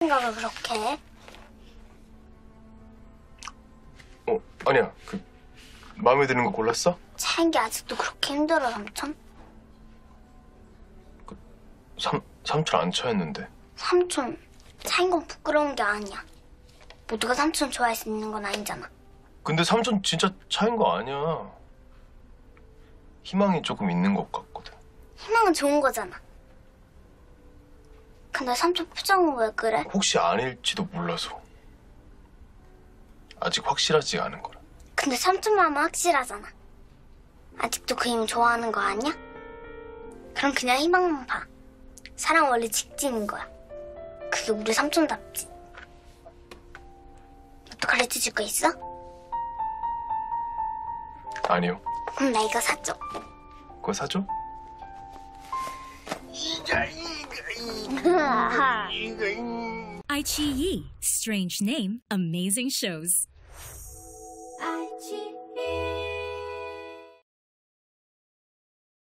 생각을 그렇게 해? 어, 아니야. 그 마음에 드는 거 골랐어? 차인 게 아직도 그렇게 힘들어 삼촌? 삼 삼촌 안 차였는데. 삼촌 차인 건 부끄러운 게 아니야 모두가 삼촌 좋아할 수 있는 건 아니잖아 근데 삼촌 진짜 차인 거 아니야. 희망이 조금 있는 것 같거든. 희망은 좋은 거잖아 근데 삼촌 표정은 왜 그래? 혹시 아닐지도 몰라서. 아직 확실하지 않은 거라. 근데 삼촌 마음은 확실하잖아 아직도 그 힘 좋아하는 거 아니야? 그럼 그냥 희망만 봐 사랑 원래 직진인 거야 그게 우리 삼촌답지 너도 가르쳐줄 거 있어? 아니요. 그럼 나 이거 사줘 그거 사줘? iQIYI. Strange name, amazing shows. 알지